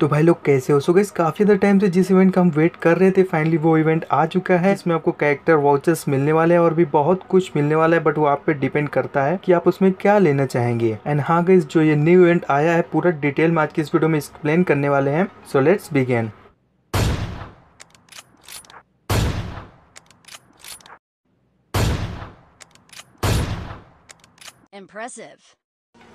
तो भाई लोग कैसे हो? सो गैस काफ़ी देर टाइम से जिस इवेंट का हम वेट कर रहे थे फाइनली वो इवेंट आ चुका है इसमें आपको कैरेक्टर वाउचर्स मिलने वाले हैं और भी बहुत कुछ मिलने वाला है बट वो आप पे डिपेंड करता है कि आप उसमें क्या लेना चाहेंगे। एंड हाँ गैस जो ये न्यू इवेंट आया है, पूरा डिटेल में आज की इस वीडियो में एक्सप्लेन करने वाले हैं। So let's begin Impressive.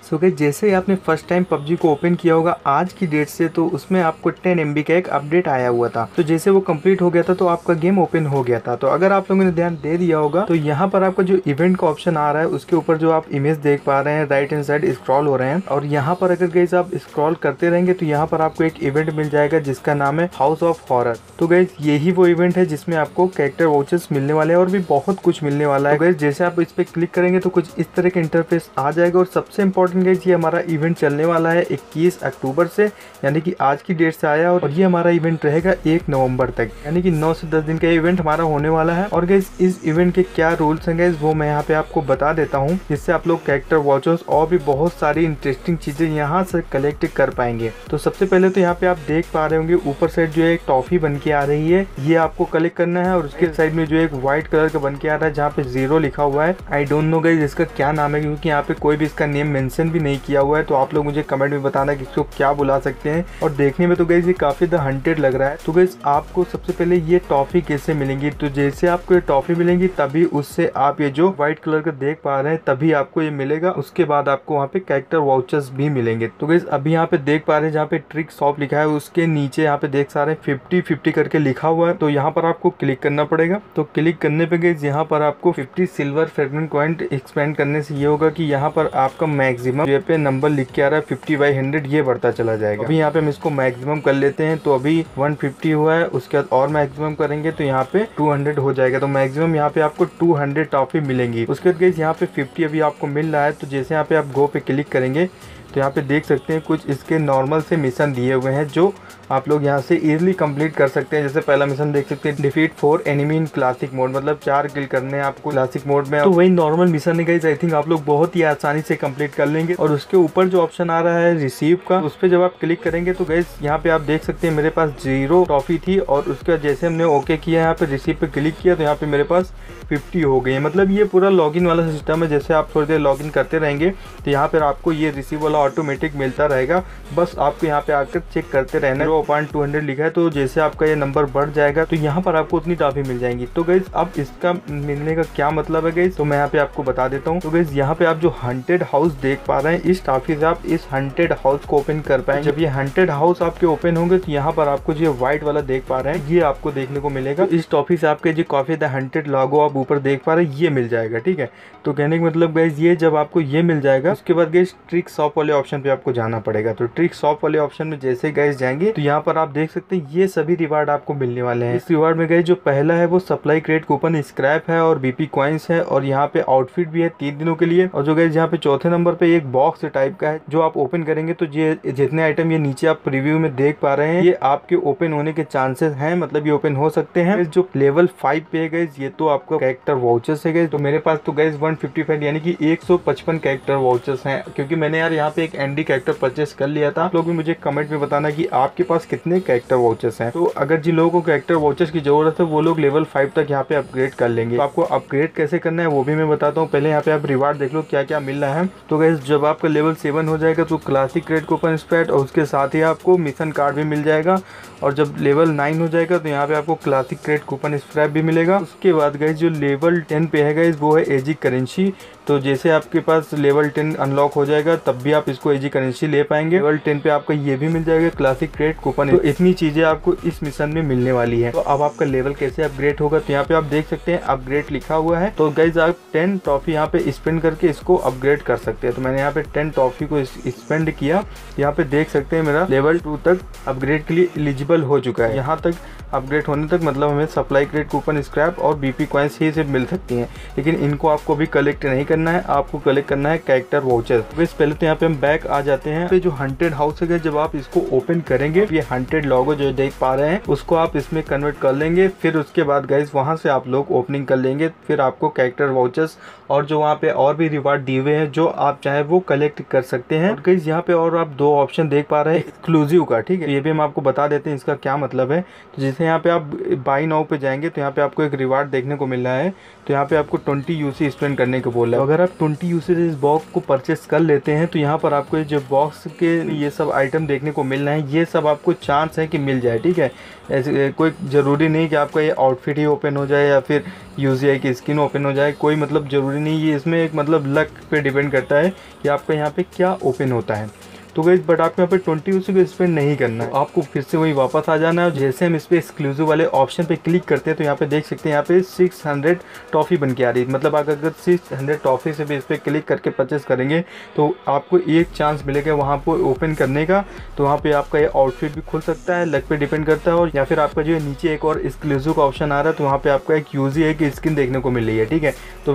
So so जैसे ही आपने फ़र्स्ट टाइम पबजी को ओपन किया होगा आज की डेट से तो उसमें आपको 10 एम का एक अपडेट आया हुआ था। तो जैसे वो कंप्लीट हो गया था तो आपका गेम ओपन हो गया था। तो अगर आप लोगों ने ध्यान दे दिया होगा तो यहाँ पर आपका जो इवेंट का ऑप्शन आ रहा है, उसके ऊपर जो आप इमेज देख पा रहे हैं राइट हैंड साइड स्क्रॉल हो रहे हैं। और यहाँ पर अगर गई आप स्क्रॉल करते रहेंगे तो यहाँ पर आपको एक इवेंट मिल जाएगा, जिसका नाम है हाउस ऑफ़ हॉरर तो गई यही वो इवेंट है, जिसमें आपको कैरेक्टर वॉचेस मिलने वाले हैं और भी बहुत कुछ मिलने वाला है। तो जैसे आप इस पर क्लिक करेंगे तो कुछ इस तरह के इंटरफेस आ जाएगा। और सबसे इंपॉर्टेंट गई ये हमारा इवेंट चलने वाला है 21 अक्टूबर से, यानी कि आज की डेट से आया और ये हमारा इवेंट रहेगा एक नवंबर तक, यानी कि 9 से 10 दिन का इवेंट हमारा होने वाला है। और गैस इस इवेंट के क्या रूल्स हैं गैस वो मैं यहाँ पे आपको बता देता हूँ, जिससे आप लोग कैरेक्टर वॉचर्स और भी बहुत सारी इंटरेस्टिंग चीज़ें यहाँ से कलेक्ट कर पाएँगे। तो सबसे पहले तो यहाँ पे आप देख पा रहे होंगे, ऊपर साइड जो है टॉफी बन के आ रही है, ये आपको कलेक्ट करना है और उसके साइड में जो एक व्हाइट कलर का बन के आ रहा है, जहाँ पे ज़ीरो लिखा हुआ है। आई डोंट नो गई इसका क्या नाम है, क्योंकि यहाँ पे कोई भी इसका नेम मेंशन भी नहीं किया हुआ है तो आप लोग मुझे कमेंट में बताना कि इसको क्या बुला सकते हैं। और देखने में तो गई ये काफ़ी द हंटेड लग रहा है। तो गई आपको सबसे पहले ये टॉफी कैसे मिलेंगी? तो जैसे आपको ये टॉफी मिलेंगी, तभी उससे आप ये जो व्हाइट कलर का देख पा रहे हैं, तभी आपको ये मिलेगा। उसके बाद आपको वहाँ पे कैरेक्टर वाउचर्स भी मिलेंगे। तो गई अभी यहाँ पे देख पा रहे हैं जहाँ पे ट्रिक शॉप लिखा है, उसके नीचे यहाँ पे देख पा रहे फिफ्टी फिफ्टी करके लिखा हुआ है। तो यहाँ पर आपको क्लिक करना पड़ेगा। तो क्लिक करने पे गई यहाँ पर आपको fifty silver fragment coin expend करने से ये होगा कि यहाँ पर आपका मैक्सिमम ये पे नंबर लिख के आ रहा है फिफ्टी बाई हंड्रेड ये बढ़ता चला जाएगा। अभी यहाँ पे हम इसको मैक्सिमम कर लेते हैं तो अभी वन फिफ्टी हुआ है, उसके बाद और मैक्सिमम करेंगे तो यहाँ पे टू हंड्रेड हो जाएगा। तो मैक्सिमम यहाँ पे आपको टू हंड्रेड टॉफी मिलेंगी। उसके बाद यहाँ पे फिफ्टी अभी आपको मिल रहा है तो जैसे यहाँ पे आप गो पे क्लिक करेंगे तो यहाँ पे देख सकते हैं कुछ इसके नॉर्मल से मिशन दिए हुए हैं जो आप लोग यहाँ से इजीली कंप्लीट कर सकते हैं। जैसे पहला मिशन देख सकते हैं defeat four enemy in classic mode मतलब चार किल करने हैं आपको क्लासिक मोड में। तो वही नॉर्मल मिशन है गाइज़ आई थिंक आप लोग बहुत ही आसानी से कंप्लीट कर लेंगे। और उसके ऊपर जो ऑप्शन आ रहा है रिसीव का, उस पर जब आप क्लिक करेंगे तो गाइज़ यहाँ पे आप देख सकते हैं मेरे पास ज़ीरो ट्रॉफी थी और उसके बाद जैसे हमने ओके किया, यहाँ पे रिसीव पे क्लिक किया तो यहाँ पे मेरे पास फिफ्टी हो गई है। मतलब ये पूरा लॉगिन वाला सिस्टम है, जैसे आप थोड़ी देर लॉगिन करते रहेंगे तो यहाँ पर आपको ये रिसीव वाला ऑटोमेटिक मिलता रहेगा। बस आपको यहाँ पे आकर चेक करते रहना। ज़ीरो पॉइंट टू हंड्रेड लिखा है तो जैसे आपका ये नंबर बढ़ जाएगा तो यहाँ पर आपको उतनी टॉफी मिल जाएँगी। तो गैस अब इसका मिलने का क्या मतलब है गैस तो मैं यहाँ पे आपको बता देता हूँ। तो गैस यहाँ पे आप जो हंटेड हाउस देख पा रहे हैं, इस टॉफी से आप इस हंटेड हाउस को ओपन कर पाएँगे। जब ये हंटेड हाउस आपके ओपन होंगे तो यहाँ पर आपको जो व्हाइट वाला देख पा रहे हैं, ये आपको देखने को मिलेगा। इस टॉफी से आपके जो काफ़ी हंटेड लागो आप ऊपर देख पा रहे हैं, ये मिल जाएगा, ठीक है? तो कहने का मतलब गैस ये जब आपको ये मिल जाएगा, उसके बाद गैस ट्रिक शॉप वाले ऑप्शन पे आपको जाना पड़ेगा। तो ट्रिक शॉप वाले ऑप्शन में जैसे गैस जाएँगे तो यहाँ पर आप देख सकते हैं, ये सभी रिवार्ड आपको मिलने वाले हैं। इस रिवार्ड में गए जो पहला है, वो सप्लाई क्रेड कूपन स्क्रैप है और बीपी क्वाइंस है और यहाँ पे आउटफिट भी है तीन दिनों के लिए। और जो गए यहाँ पे चौथे नंबर पे एक बॉक्स टाइप का है, जो आप ओपन करेंगे तो ये जितने आइटम ये नीचे आप प्रीव्यू में देख पा रहे हैं, ये आपके ओपन होने के चांसेस हैं मतलब ये ओपन हो सकते हैं। जो लेवल फाइव पे गए ये तो आपको कैरेक्टर वाउचर्स है गए तो मेरे पास तो गए वन यानी कि एक कैरेक्टर वाउचर्स हैं। क्योंकि मैंने यार यहाँ पे एक एनडी कैरेक्टर परचेस कर लिया था। लोग भी मुझे कमेंट में बताना कि आपके पास कितने कैरेक्टर वाउचर्स हैं। तो अगर जिन लोगों को कैरेक्टर वॉचर्स की ज़रूरत है, वो लोग लेवल फाइव तक यहाँ पे अपग्रेड कर लेंगे। तो आपको अपग्रेड कैसे करना है, वो भी मैं बताता हूँ। पहले यहाँ पे आप रिवार्ड देख लो क्या क्या मिल रहा है। तो गैस जब आपका लेवल सेवन हो जाएगा तो क्लासिक क्रेड कूपन स्प्रेड और उसके साथ ही आपको मिशन कार्ड भी मिल जाएगा। और जब लेवल नाइन हो जाएगा तो यहाँ पे आपको क्लासिक क्रेड कूपन स्क्रैप भी मिलेगा। उसके बाद गई जो लेवल टेन पे है गई वो है एजी करेंसी तो जैसे आपके पास लेवल टेन अनलॉक हो जाएगा, तब भी आप इसको एजी करेंसी ले पाएँगे। लेवल टेन पे आपका ये भी मिल जाएगा क्लासिक क्रेड कूपन तो इतनी चीज़ें आपको इस मिशन में मिलने वाली है। तो अब आपका लेवल कैसे अपग्रेड होगा तो यहाँ पे आप देख सकते हैं अपग्रेड लिखा हुआ है। तो गाइज़ आप टेन ट्रॉफी यहाँ पे स्पेंड करके इसको अपग्रेड कर सकते हैं। तो मैंने यहाँ पे टेन ट्रॉफी को स्पेंड किया। यहाँ पे देख सकते हैं मेरा लेवल टू तक अपग्रेड के लिए एलिजिबल हो चुका है। यहाँ तक अपग्रेड होने तक मतलब हमें सप्लाई क्रेड कूपन स्क्रैप और बीपी कॉइन्स ही सिर्फ़ मिल सकती हैं। लेकिन इनको आपको भी कलेक्ट नहीं करना है, आपको कलेक्ट करना है कैरेक्टर वाउचर तो पहले तो यहाँ पे हम बैक आ जाते हैं। पे जो हंटेड हाउस है जब आप इसको ओपन करेंगे, ये हंटेड लॉगो जो देख पा रहे हैं, उसको आप इसमें कन्वर्ट कर लेंगे। फिर उसके बाद गाइज़ वहाँ से आप लोग ओपनिंग कर लेंगे। फिर आपको कैरेक्टर वाउचर्स और जो वहाँ पे और भी रिवार्ड दिए हुए हैं, जो आप चाहे वो कलेक्ट कर सकते हैं। और यहाँ पे और आप दो ऑप्शन देख पा रहे हैं एक्सक्लूसिव का, ठीक है? ये भी हम आपको बता देते हैं, इसका क्या मतलब है। तो जैसे यहाँ पे आप बाई नाउ पे जाएँगे तो यहाँ पे आपको एक रिवार्ड देखने को मिल रहा है। तो यहाँ पे आपको ट्वेंटी यूसी स्पेंड करने को बोल है। अगर आप ट्वेंटी यूसी से इस बॉक्स को परचेस कर लेते हैं तो यहाँ पर आपको जो बॉक्स के ये सब आइटम देखने को मिल रहे हैं, ये सब आपको चांस है कि मिल जाए, ठीक है? ऐसे कोई ज़रूरी नहीं कि आपका ये आउटफिट ही ओपन हो जाए या फिर यूज़ की स्किन ओपन हो जाए। कोई मतलब ज़रूरी नहीं, ये इसमें एक मतलब लक पर डिपेंड करता है कि आपका यहाँ पर क्या ओपन होता है। तो गई बट आपको यहाँ पे ट्वेंटी उसी को स्पेंड नहीं करना है। आपको फिर से वही वापस आ जाना है और जैसे हम इस पर एक्सक्लूसिव वाले ऑप्शन पे क्लिक करते हैं तो यहाँ पे देख सकते हैं, यहाँ पे 600 टॉफ़ी बन के आ रही है। मतलब आप अगर सिक्स हंड्रेड टॉफ़ी से भी इस पर क्लिक करके परचेस करेंगे तो आपको एक चांस मिलेगा वहाँ पर ओपन करने का। तो वहाँ पर आपका ये आउटफिट भी खुल सकता है लक पे डिपेंड करता है और या फिर आपका जो है नीचे एक और एक्सक्लूसिव का ऑप्शन आ रहा है तो वहाँ पर आपका एक आई की स्किन देखने को मिल रही है, ठीक है? तो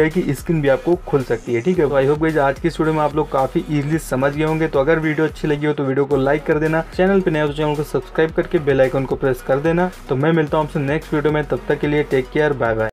आई की स्किन भी आपको खुल सकती है, ठीक है? आई होप गई आज की स्टूडियो में आप लोग काफ़ी ईजिली समझ गए होंगे। तो अगर वीडियो अच्छी लगी हो तो वीडियो को लाइक कर देना, चैनल पे नया तो चैनल को सब्सक्राइब करके बेल आइकन को प्रेस कर देना। तो मैं मिलता हूँ आपसे नेक्स्ट वीडियो में, तब तक के लिए टेक केयर, बाय बाय।